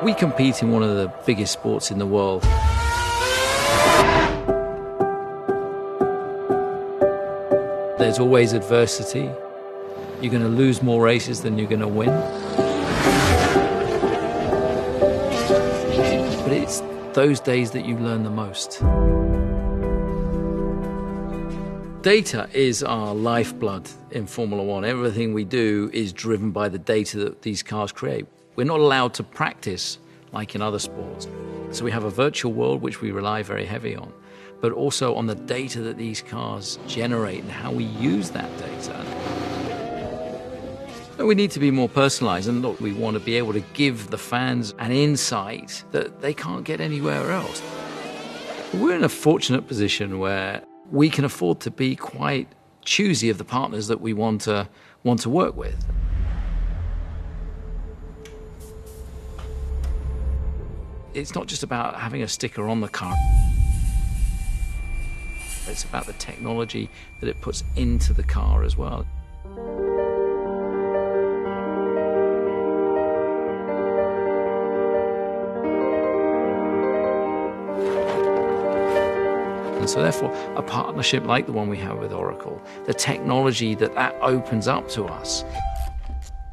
We compete in one of the biggest sports in the world. There's always adversity. You're going to lose more races than you're going to win. But it's those days that you learn the most. Data is our lifeblood in Formula One. Everything we do is driven by the data that these cars create. We're not allowed to practice like in other sports. So we have a virtual world which we rely very heavy on, but also on the data that these cars generate and how we use that data. We need to be more personalized and look, we want to be able to give the fans an insight that they can't get anywhere else. We're in a fortunate position where we can afford to be quite choosy of the partners that we want to want to work with. It's not just about having a sticker on the car. It's about the technology that it puts into the car as well. And so, therefore, a partnership like the one we have with Oracle, the technology that that opens up to us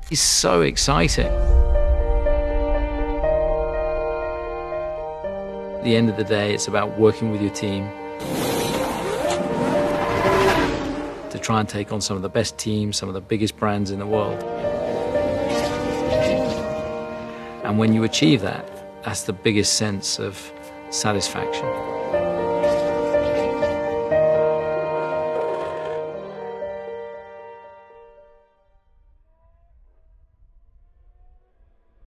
is so exciting. The end of the day, it's about working with your team to try and take on some of the best teams, some of the biggest brands in the world. And when you achieve that, that's the biggest sense of satisfaction.